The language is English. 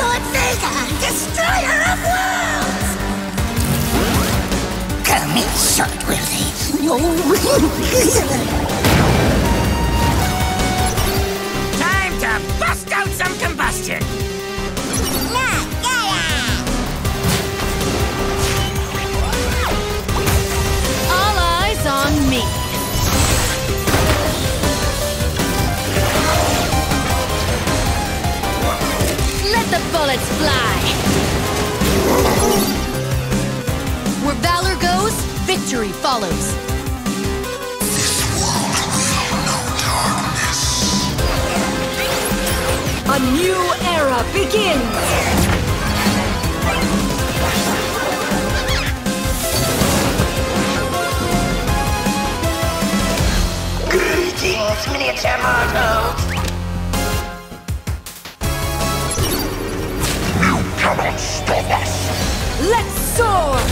Lord Veigar, destroyer of worlds! Come in short, will they? Time Let the bullets fly. Where valor goes, victory follows. A new era begins! Greetings, miniature mortals! Let's soar!